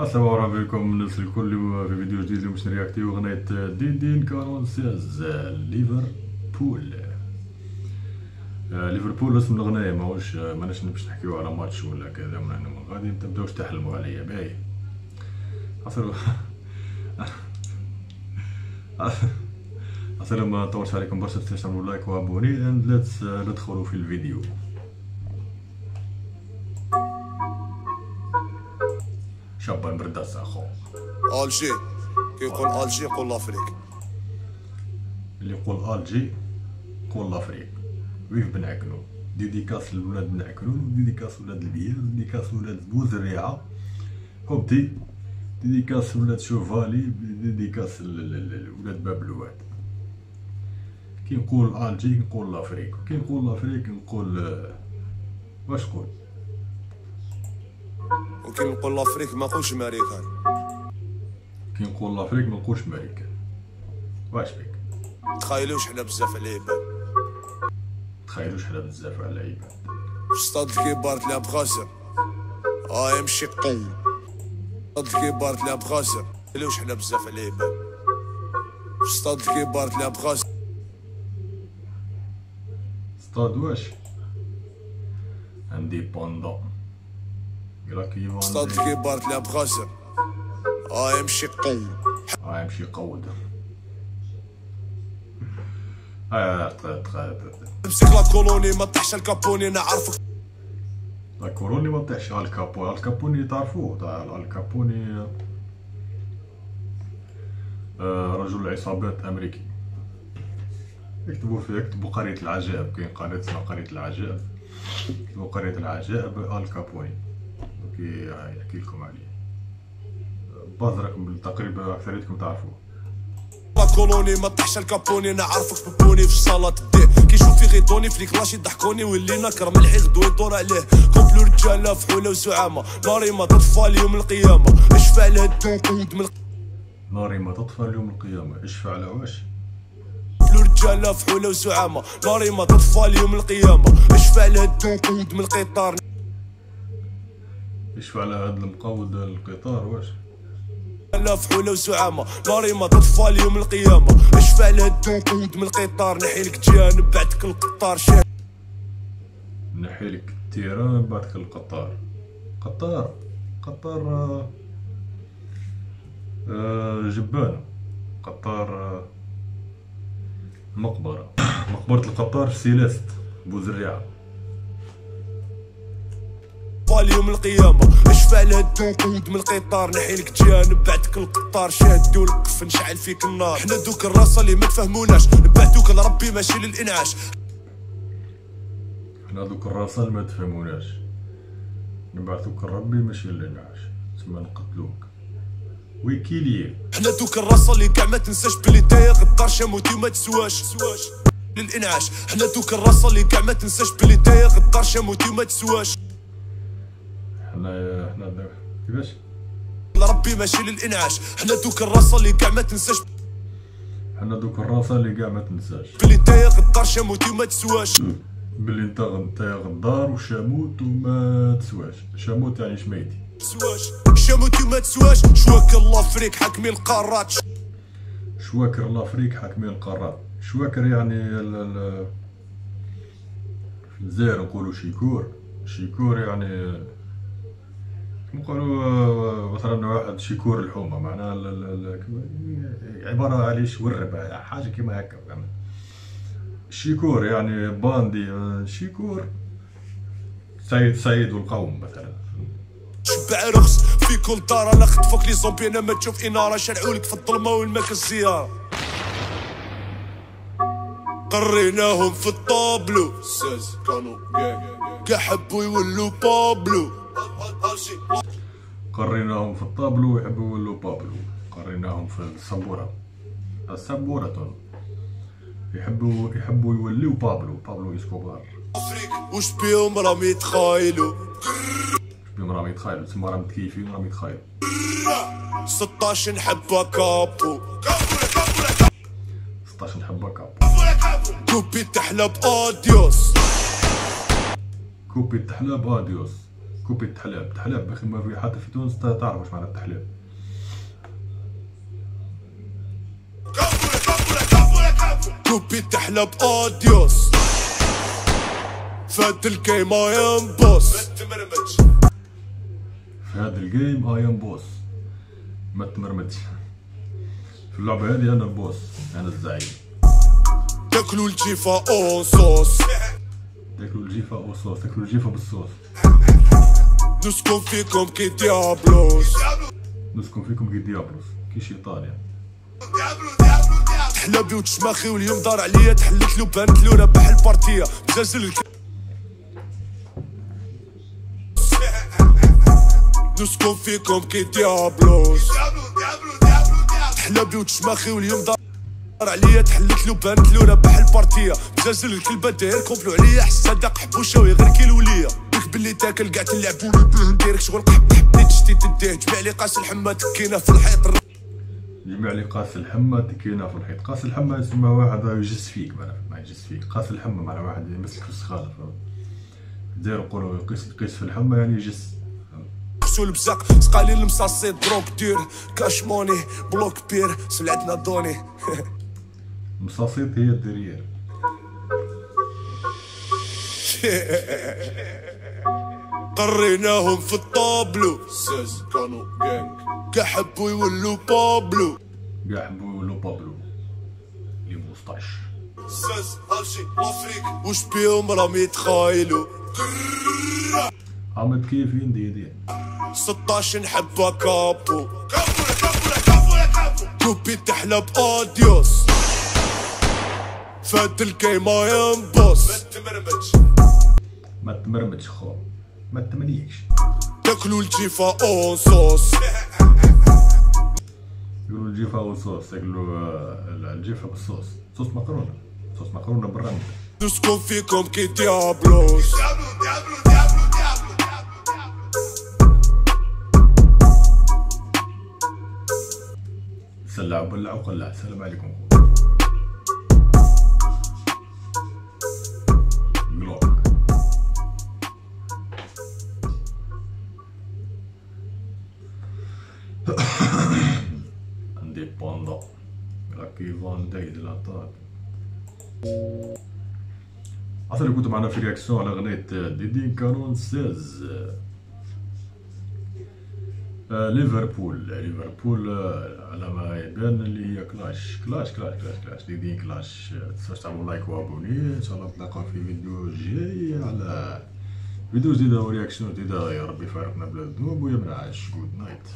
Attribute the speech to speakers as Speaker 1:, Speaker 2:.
Speaker 1: السلام عليكم الناس الكل. في فيديو جديد اليوم باش نرياكتيو أغنية ديدين seize ليفربول. آه، ليفربول اسم الأغنية ماهوش ماناش باش نحكيو على ماتش ولا كذا من غادي تبداوش تحلموا عليا باهي. أصلا أصلا ما نطولش عليكم برشا تنساوش تعملوا like و abonner and let's ندخلوا في الفيديو. شابان برداس اخو.
Speaker 2: الجي كي يقول الجي يقول لافريك
Speaker 1: اللي يقول الجي يقول لافريك ويف بن عكنون ديديكاس لولاد بن عكنون ديديكاس ولاد البياز ديديكاس ولاد بوزريعة هوبتي ديديكاس ولاد شوفالي ديديكاس ولاد باب الواد كي نقول الجي نقول لافريك كي نقول لافريك نقول واش نقول
Speaker 2: وكي نقول لافريك ما نقولش ماريكان
Speaker 1: كي نقول لافريك ما نقولش ماريكان واش بك
Speaker 2: تخيلوش حنا بزاف على العباد
Speaker 1: تخيلوش حنا بزاف على العباد
Speaker 2: ستاد الكبار تلعب خاسر آه يمشي قوي ستاد الكبار تلعب خاسر تخيلوش حنا بزاف على العباد ستاد الكبار تلعب خاسر
Speaker 1: ستاد واش؟ انديبوندون يراك
Speaker 2: الكبار تلعب خاسر آه يمشي قوي
Speaker 1: آه يمشي قود
Speaker 2: امسك لا كولوني ما طيحش الكابوني نعرفك
Speaker 1: لا كولوني ما طيحش الكابوني الكابوني تعرفوه تاع الكابوني رجل عصابات امريكي اكتبوا فيه اكتبوا قرية العجائب كاين قناة اسمها قرية العجائب اكتبوا قرية العجائب الكابوني كي يحكي لكم عليه. بازركم تقريبا اكثريتكم تعرفوه.
Speaker 2: كولوني ما طيحش الكابوني نعرفك ببوني في الصالة دي. كي يشوف في غيطوني في كلاش يضحكوني واللي نكر ملحي غدو يدور عليه. كوبلو رجالة فحولة وسعامة. ناري ما تطفى اليوم القيامة. اشفع لها الدون قود من
Speaker 1: ناري ما تطفى اليوم القيامة. اشفع لها واش؟
Speaker 2: كوبلو رجالة فحولة وسعامة. ناري ما تطفى اليوم القيامة. اشفع لها الدون قود من القطار؟
Speaker 1: يشفع على هاد المقود القطار واش؟
Speaker 2: لا فحولة وسعامة ناري ما تطفى اليوم القيامة. اشفع لها الدون قود من القطار. نحيلك جانب بعدك القطار. شان
Speaker 1: نحيلك التيران بعدك القطار. قطار قطار آه آه قطار آه مقبرة. مقبرة القطار سيليست بوزريعة
Speaker 2: اليوم القيامة. اشفع لها الدون قود من القطار؟ نحيلك جانب بعدك القطار. شادو القف نشعل فيك النار. حنا دوك الراسة اللي ما تفهموناش. نبعتوك لربي ماشي للإنعاش.
Speaker 1: حنا دوك الراسة اللي ما تفهموناش. نبعثوك لربي ماشي للإنعاش. تسمى نقتلوك. ويكيلية.
Speaker 2: حنا دوك الراسة اللي كاع ما تنساش بلي تايا غدار شاموتي وما تسواش. سواش للإنعاش. حنا دوك الراسة اللي كاع ما تنساش بلي تايا غدار شاموتي وما تسواش.
Speaker 1: حنا كيفاش
Speaker 2: لربي ماشي للانعاش حنا دوك الراسة اللي كاع ما تنساش.
Speaker 1: حنا دوك الراسة اللي كاع ما تنساش.
Speaker 2: بلي نتايا غدار شاموتي وما تسواش.
Speaker 1: بلي انت انت غدار وشاموت وما تسواش. شاموت يعني شميتي.
Speaker 2: تسواش. شاموتي وما تسواش. شواكر l'Afrique حاكمين القارات.
Speaker 1: شواكر l'Afrique حاكمين القارات. شواكر يعني ال ال في الجزائر نقولوا شيكور. شيكور يعني نقولوا مثلا واحد شيكور الحومة معناها عبارة على شورب حاجة كيما هكا فهمت شيكور يعني bandit شيكور سيد سيد والقوم مثلا.
Speaker 2: شبع رخص في كل دار أنا خطفوك لي زومبي أنا ما تشوف إنارة شرعولك في الظلمة والماك الزياره قريناهم في ال tableau. seize كانوا كاع حبوا يولوا بابلو.
Speaker 1: قريناهم في الطابلو ويحبوا يولوا بابلو قريناهم في السبورة. السبورة. يحبوا يحبوا يوليو بابلو. بابلو
Speaker 2: إسكوبار. وش بيهم راهم يتخايلوا؟
Speaker 1: بيهم راهم يتخايلوا. تسمى راهم متكيفين راهم يتخايلوا.
Speaker 2: 16 نحبها كابو.
Speaker 1: 16 نحبها كاب
Speaker 2: كوبي تحلى باديوس
Speaker 1: كوبي التحلاب أديوس. كوبي التحلاب التحلاب باخي ما في حتى في تونس تعرف واش معنى التحلاب
Speaker 2: كوبي تحلب adios. في ذا ال game I am boss
Speaker 1: في هذا ال game I am boss ما تمرمدش. في اللعبة هذه أنا ال boss أنا الزعيم.
Speaker 2: تاكلوا الجيفا en sauce.
Speaker 1: تاكلوا الجيفة en sauce. تاكلوا الجيفة بالصوص.
Speaker 2: نسكن فيكم كي diablos
Speaker 1: نسكن فيكم كي diablos كي شيطان يعني
Speaker 2: تحلبي وتشماخي واليوم دار عليا تحلت له بانت له ربح البارتيه بزازل. نسكن فيكم كي ديابلوس تحلبي وتشماخي واليوم دار عليا تحلت له بانت له ربح البارتيه بزازل الكلبه داير كومبلو عليا حس صدق حبوشة ويغير كي الولية. بك باللي تاكل قاع تلعبوني به نديرك شغل قحب حبيت شتي تديه جمع لي قاس الحمى تكينا في الحيط.
Speaker 1: جمع لي قاس الحمى تكينا في الحيط. قاس الحمى يسمى واحد يجس فيك ما يجس فيك. قاس الحمى معناها واحد يمسك في السخانه داير يقولوا يقيس يقيس في الحمى يعني يجس
Speaker 2: سول بزاق. سقالي المصاصي دروك دير. كاش موني بلوك بير. سلعتنا دوني.
Speaker 1: مصاصيط هي الدريير
Speaker 2: قريناهم في الطابلو. ساز كانوا جانج كحبوا يولوا بابلو.
Speaker 1: كاع حبوا يولوا بابلو. لي موسطاش
Speaker 2: ساز هالشي لافريك وش بيهم راهم يتخايلوا؟
Speaker 1: عمد كيفين ديدين
Speaker 2: 16 نحبها كابو. كوبي تحلب اوديوس فات الجيم اي ام بوس
Speaker 1: ما تمرمدش خو. ما تمنيكش
Speaker 2: تاكلوا الجيفا اون صوص.
Speaker 1: يقولوا الجيفة والصوص يقولوا آه، الجيفة بالصوص. صوص مكرونة. صوص مكرونة بالرنج
Speaker 2: نسكن فيكم كي ديابلوس.
Speaker 1: سلع وبلع وقلع السلام عليكم. انديبوندون راكي فانداي دي لاطاك عسى كنتوا معنا في رياكسيون على اغنية ديدي كانون 16 آه، ليفربول ليفربول آه، على ما يبان اللي هي كلاش كلاش كلاش كلاش كلاش ديدين كلاش تنساوش تعملوا لايك وابوني ان شاء الله نتلاقاو في فيديو جاي على فيديو جديدة ورياكسيون جديدة يا ربي يفارقنا بلا ذنوب ويا منعش جود نايت